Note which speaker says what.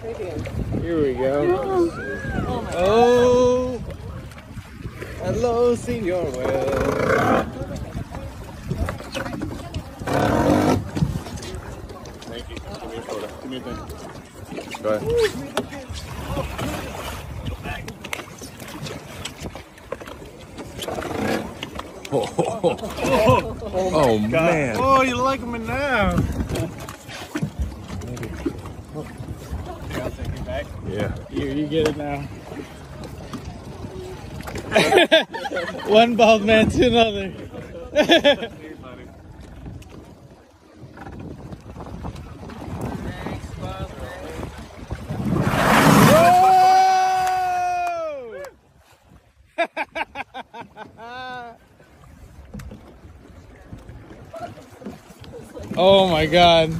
Speaker 1: Here we go. Oh, hello, Senor Will.
Speaker 2: Thank you. Give me a photo. Give me a thing.
Speaker 1: Go ahead. Oh, man.
Speaker 2: Oh, you like me now?
Speaker 1: Yeah.
Speaker 2: Here, you get it now. One bald man to another. oh my god.